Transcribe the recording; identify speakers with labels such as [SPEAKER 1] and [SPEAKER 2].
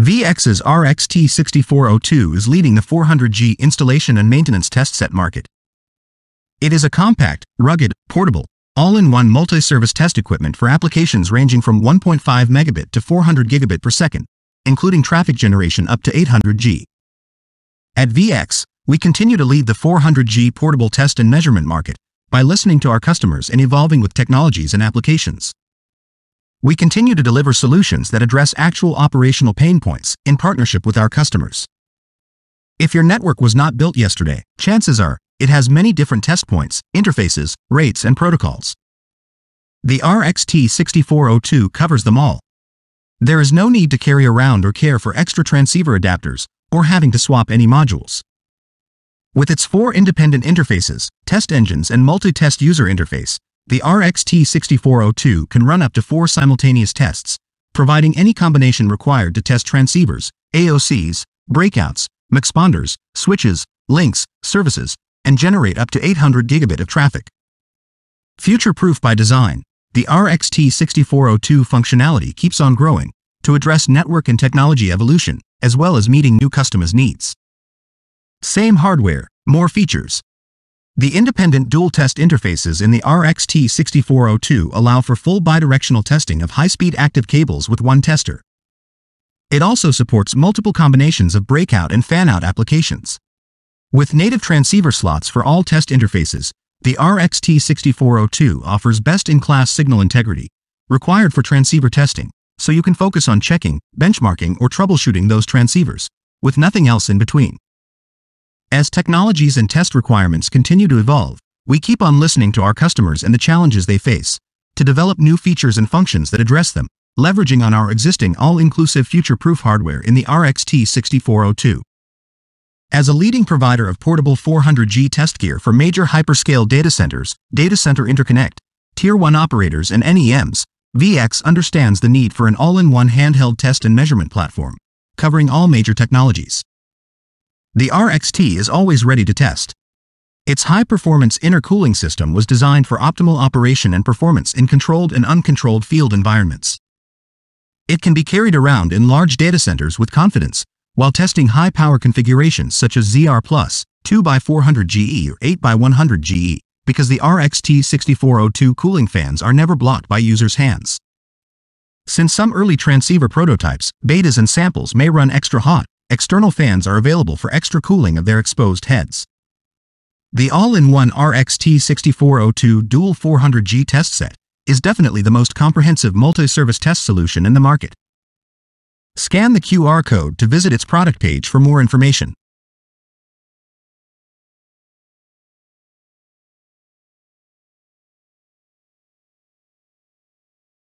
[SPEAKER 1] VeEX's RXT6402 is leading the 400G installation and maintenance test set market. It is a compact, rugged, portable, all-in-one multi-service test equipment for applications ranging from 1.5 megabit to 400 gigabit per second, including traffic generation up to 800G. At VeEX, we continue to lead the 400G portable test and measurement market by listening to our customers and evolving with technologies and applications. We continue to deliver solutions that address actual operational pain points in partnership with our customers. If your network was not built yesterday, chances are it has many different test points, interfaces, rates, and protocols. The RXT6402 covers them all. There is no need to carry around or care for extra transceiver adapters or having to swap any modules. With its four independent interfaces, test engines, and multi-test user interface, the RXT6402 can run up to four simultaneous tests, providing any combination required to test transceivers, AOCs, breakouts, muxponders, switches, links, services, and generate up to 800 gigabit of traffic. Future-proof by design, the RXT6402 functionality keeps on growing to address network and technology evolution, as well as meeting new customers' needs. Same hardware, more features, the independent dual test interfaces in the RXT6402 allow for full bidirectional testing of high-speed active cables with one tester. It also supports multiple combinations of breakout and fan-out applications. With native transceiver slots for all test interfaces, the RXT6402 offers best-in-class signal integrity, required for transceiver testing, so you can focus on checking, benchmarking, or troubleshooting those transceivers, with nothing else in between. As technologies and test requirements continue to evolve, we keep on listening to our customers and the challenges they face to develop new features and functions that address them, leveraging on our existing all-inclusive future-proof hardware in the RXT6402. As a leading provider of portable 400G test gear for major hyperscale data centers, data center interconnect, Tier 1 operators and NEMs, VeEX understands the need for an all-in-one handheld test and measurement platform, covering all major technologies. The RXT is always ready to test. Its high-performance intercooling system was designed for optimal operation and performance in controlled and uncontrolled field environments. It can be carried around in large data centers with confidence, while testing high-power configurations such as ZR+, 2x400GE or 8x100GE, because the RXT6402 cooling fans are never blocked by users' hands. Since some early transceiver prototypes, betas and samples may run extra hot, External fans are available for extra cooling of their exposed heads. The all-in-one RXT6402 Dual 400G test set is definitely the most comprehensive multi-service test solution in the market. Scan the QR code to visit its product page for more information.